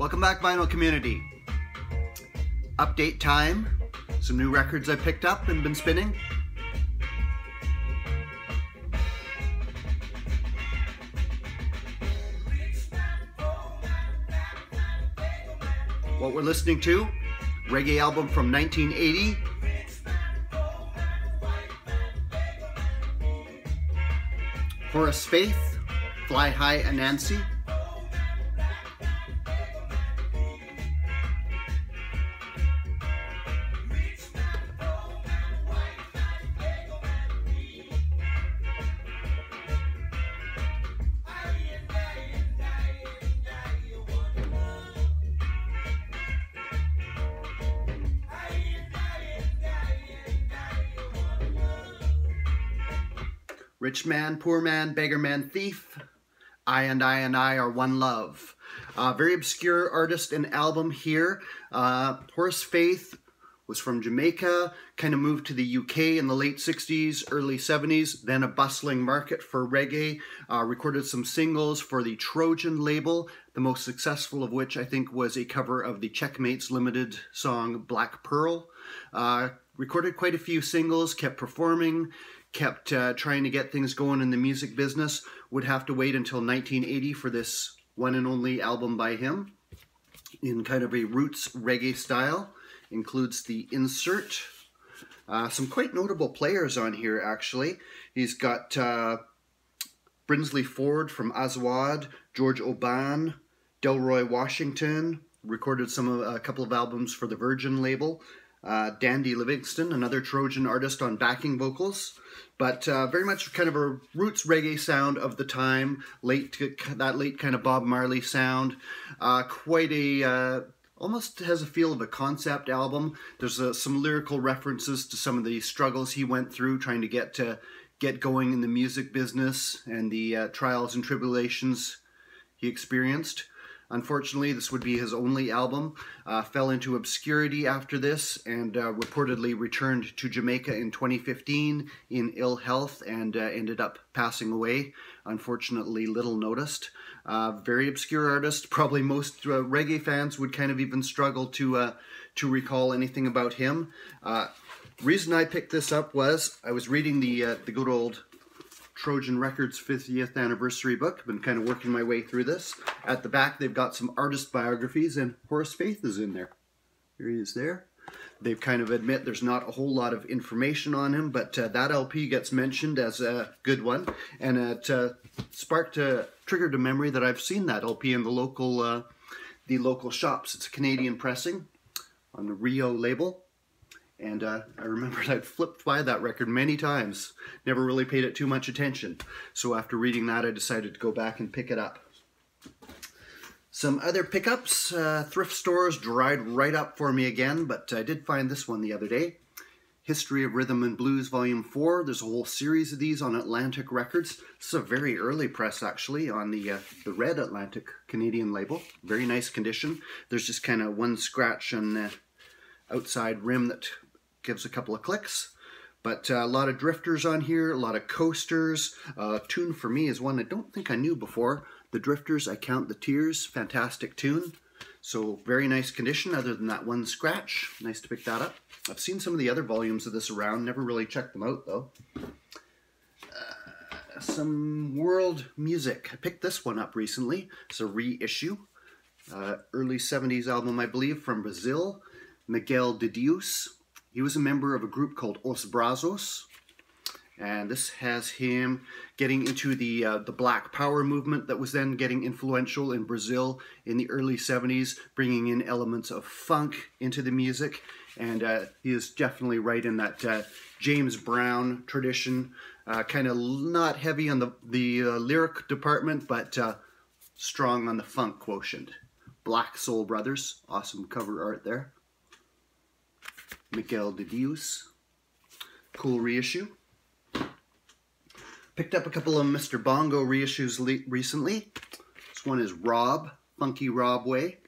Welcome back, vinyl community. Update time. Some new records I picked up and been spinning. What we're listening to, reggae album from 1980. Horace Faith, Fly High Anansi. Rich man, poor man, beggar man, thief. I and I and I are one love. Uh, very obscure artist and album here. Uh, Horace Faith was from Jamaica, kind of moved to the UK in the late 60s, early 70s, then a bustling market for reggae. Uh, recorded some singles for the Trojan label, the most successful of which I think was a cover of the Checkmates Limited song Black Pearl. Uh, recorded quite a few singles, kept performing, kept uh, trying to get things going in the music business, would have to wait until 1980 for this one and only album by him in kind of a roots reggae style. Includes the insert. Uh, some quite notable players on here, actually. He's got uh, Brinsley Ford from Aswad, George Oban, Delroy Washington, recorded some of, a couple of albums for the Virgin label. Uh, Dandy Livingstone, another Trojan artist on backing vocals, but uh, very much kind of a roots reggae sound of the time, late that late kind of Bob Marley sound. Uh, quite a uh, almost has a feel of a concept album. There's uh, some lyrical references to some of the struggles he went through trying to get to get going in the music business and the uh, trials and tribulations he experienced. Unfortunately, this would be his only album. Uh, fell into obscurity after this and uh, reportedly returned to Jamaica in 2015 in ill health and uh, ended up passing away. Unfortunately, little noticed. Uh, very obscure artist. Probably most uh, reggae fans would kind of even struggle to uh, to recall anything about him. reason I picked this up was I was reading the the good old Trojan Records 50th anniversary book. I've been kind of working my way through this. At the back, they've got some artist biographies, and Horace Faith is in there. Here he is there. They've kind of admit there's not a whole lot of information on him, but uh, that LP gets mentioned as a good one, and it uh, sparked a triggered a memory that I've seen that LP in the local uh, the local shops. It's a Canadian pressing on the Rio label. And uh, I remember I'd flipped by that record many times, never really paid it too much attention. So after reading that, I decided to go back and pick it up. Some other pickups, uh, thrift stores dried right up for me again, but I did find this one the other day. History of Rhythm and Blues Volume 4. There's a whole series of these on Atlantic Records. This is a very early press, actually, on the uh, the red Atlantic Canadian label. Very nice condition. There's just kind of one scratch on the outside rim that gives a couple of clicks. But uh, a lot of drifters on here, a lot of coasters. Uh, tune for me is one I don't think I knew before. The Drifters, I Count the Tears, fantastic tune. So very nice condition other than that one scratch. Nice to pick that up. I've seen some of the other volumes of this around, never really checked them out though. Uh, some world music. I picked this one up recently. It's a reissue. Uh, early 70s album, I believe, from Brazil. Miguel de Deus. He was a member of a group called Os Brazões, and this has him getting into the uh, the Black Power movement that was then getting influential in Brazil in the early 70s, bringing in elements of funk into the music, and uh, he is definitely right in that uh, James Brown tradition, uh, kind of not heavy on the the uh, lyric department, but uh, strong on the funk quotient. Black Soul Brothers, awesome cover art there. Miguel de Deus. Cool reissue. Picked up a couple of Mr. Bongo reissues recently. This one is Rob, Funky Rob Way.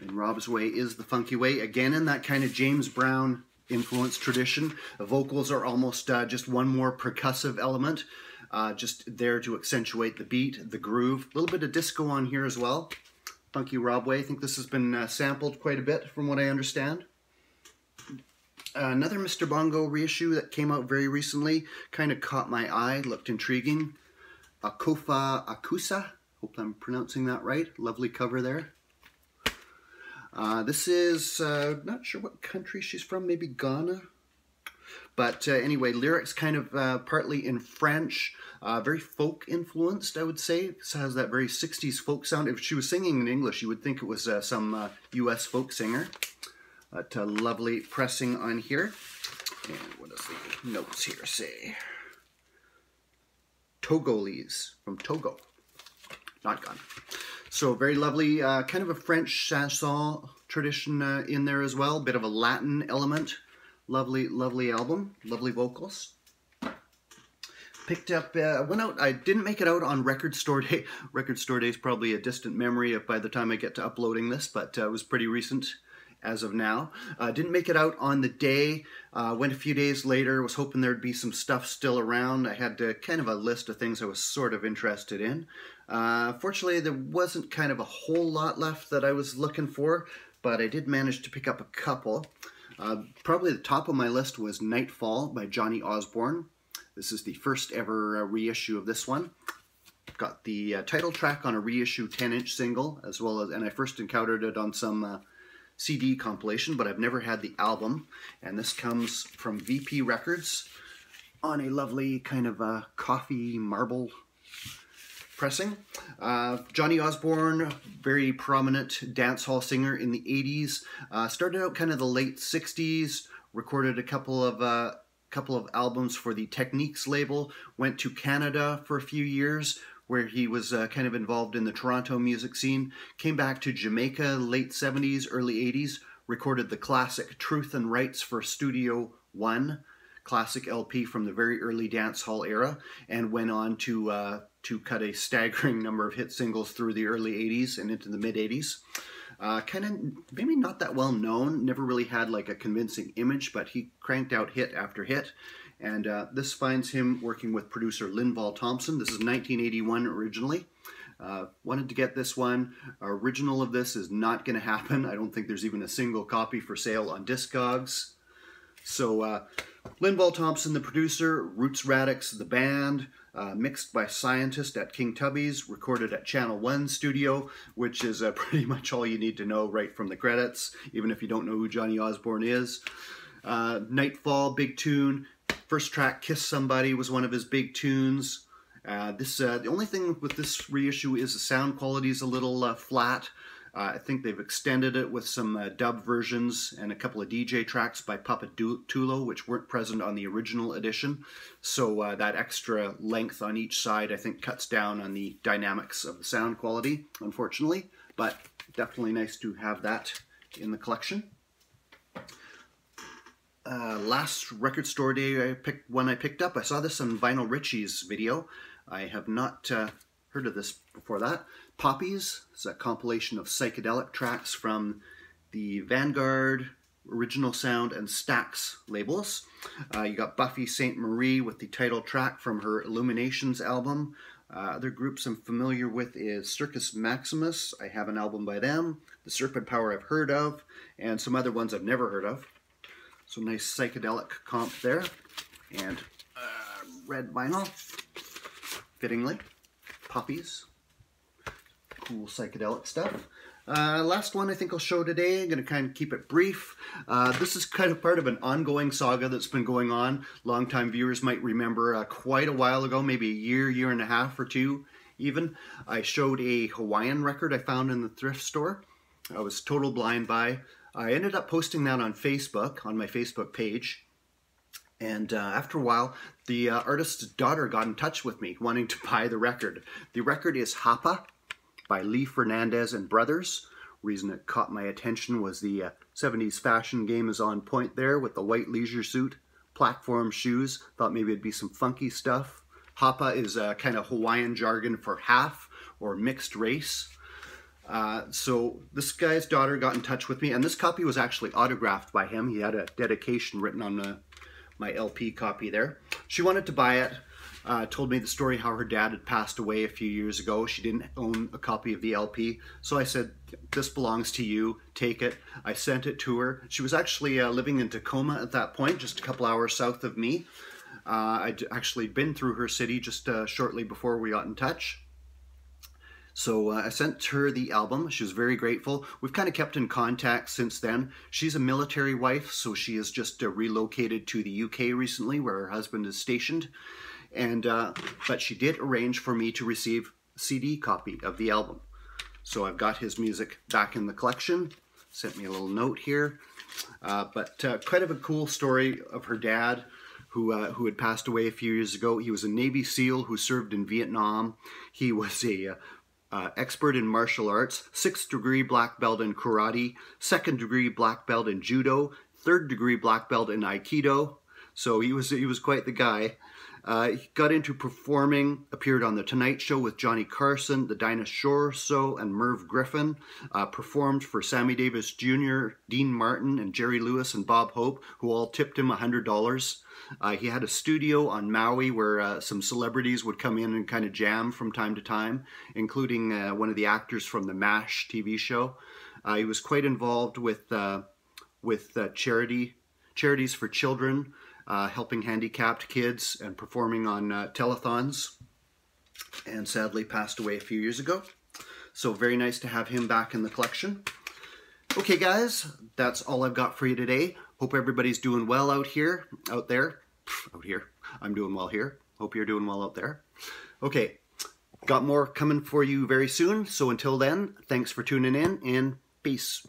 And Rob's Way is the funky way. Again, in that kind of James Brown influence tradition. The vocals are almost uh, just one more percussive element, uh, just there to accentuate the beat, the groove. A little bit of disco on here as well. Funky Rob way. I think this has been uh, sampled quite a bit from what I understand. Uh, another Mr. Bongo reissue that came out very recently kind of caught my eye, looked intriguing. Akofa Akoussah, hope I'm pronouncing that right. Lovely cover there. Uh, this is, uh, not sure what country she's from, maybe Ghana. But uh, anyway, lyrics kind of uh, partly in French, uh, very folk influenced, I would say. Has that very 60s folk sound. If she was singing in English, you would think it was some US folk singer. But lovely pressing on here. And what does the notes here say? Togolese from Togo, not Ghana. So very lovely, uh, kind of a French chanson tradition uh, in there as well, bit of a Latin element. Lovely, lovely album, lovely vocals. Picked up, uh, went out, I didn't make it out on Record Store Day. Record Store Day is probably a distant memory by the time I get to uploading this, but uh, it was pretty recent as of now. Uh, didn't make it out on the day. Uh, went a few days later. Was hoping there'd be some stuff still around. I had uh, kind of a list of things I was sort of interested in. Uh, fortunately, there wasn't kind of a whole lot left that I was looking for, but I did manage to pick up a couple. Uh, probably the top of my list was Nightfall by Johnny Osbourne. This is the first ever uh, reissue of this one. Got the title track on a reissue 10-inch single, as well as, and I first encountered it on some CD compilation, but I've never had the album. And this comes from VP Records on a lovely kind of a coffee marble pressing. Uh, Johnny Osbourne, very prominent dance hall singer in the 80s. Uh, started out kind of the late 60s, recorded a couple of uh, couple of albums for the Techniques label, went to Canada for a few years, where he was uh, kind of involved in the Toronto music scene. Came back to Jamaica late 70s, early 80s, recorded the classic Truth and Rights for Studio One, classic LP from the very early dance hall era, and went on to uh, to cut a staggering number of hit singles through the early 80s and into the mid 80s. Uh, kind of maybe not that well known, never really had like a convincing image, but he cranked out hit after hit. And uh, this finds him working with producer Linval Thompson. This is 1981 originally. Uh, wanted to get this one. Original of this is not going to happen. I don't think there's even a single copy for sale on Discogs. So uh, Linval Thompson, the producer, Roots Radics, the band, uh, mixed by Scientist at King Tubby's, recorded at Channel 1 Studio, which is uh, pretty much all you need to know right from the credits, even if you don't know who Johnny Osbourne is. Uh, Nightfall, big tune. First track, Kiss Somebody, was one of his big tunes. Uh, this uh, The only thing with this reissue is the sound quality is a little uh, flat. Uh, I think they've extended it with some uh, dub versions and a couple of DJ tracks by Puppet Tulo, which weren't present on the original edition. So uh, that extra length on each side, I think, cuts down on the dynamics of the sound quality, unfortunately. But definitely nice to have that in the collection. Uh, last record store day I picked one I picked up. I saw this on Vinyl Richie's video. I have not uh, heard of this before that. Poppies is a compilation of psychedelic tracks from the Vanguard, Original Sound, and Stax labels. Uh, you got Buffy Sainte-Marie with the title track from her Illuminations album. Uh, other groups I'm familiar with is Circus Maximus. I have an album by them. The Serpent Power I've heard of, and some other ones I've never heard of. So nice psychedelic comp there. And uh, red vinyl, fittingly. Poppies. Cool psychedelic stuff. Uh, last one I think I'll show today. I'm going to kind of keep it brief. Uh, this is kind of part of an ongoing saga that's been going on. Longtime viewers might remember uh, quite a while ago, maybe a year, year and a half or two even, I showed a Hawaiian record I found in the thrift store. I was total blind buy. I ended up posting that on Facebook, on my Facebook page. And uh, after a while, the uh, artist's daughter got in touch with me, wanting to buy the record. The record is Hapa by Lee Fernandez and Brothers. Reason it caught my attention was the uh, 70s fashion game is on point there with the white leisure suit, platform shoes. Thought maybe it'd be some funky stuff. Hapa is a kind of Hawaiian jargon for half or mixed race. Uh, so this guy's daughter got in touch with me, and this copy was actually autographed by him. He had a dedication written on the, my LP copy there. She wanted to buy it. uh, told me the story how her dad had passed away a few years ago. She didn't own a copy of the LP. So I said, This belongs to you. Take it. I sent it to her. She was actually uh, living in Tacoma at that point, just a couple hours south of me. Uh, I'd actually been through her city just uh, shortly before we got in touch. So uh, I sent her the album. She was very grateful. We've kind of kept in contact since then. She's a military wife, so she has just uh, relocated to the UK recently, where her husband is stationed. And uh, but she did arrange for me to receive CD copy of the album. So I've got his music back in the collection. Sent me a little note here. Uh, but uh, quite of a cool story of her dad who, uh, who had passed away a few years ago. He was a Navy SEAL who served in Vietnam. He was a uh, uh, expert in martial arts, sixth degree black belt in karate, second degree black belt in judo, third degree black belt in aikido. So he was he was quite the guy. Uh, he got into performing, appeared on The Tonight Show with Johnny Carson, The Dinah Shore Show, and Merv Griffin. Uh, performed for Sammy Davis Jr., Dean Martin, and Jerry Lewis and Bob Hope, who all tipped him $100. Uh, he had a studio on Maui where uh, some celebrities would come in and kind of jam from time to time, including uh, one of the actors from the MASH TV show. Uh, he was quite involved with with charity charities for children uh, helping handicapped kids and performing on uh, telethons and sadly passed away a few years ago. So very nice to have him back in the collection. Okay guys, that's all I've got for you today. Hope everybody's doing well out here, out there, out here. I'm doing well here. Hope you're doing well out there. Okay, got more coming for you very soon. So until then, thanks for tuning in and peace.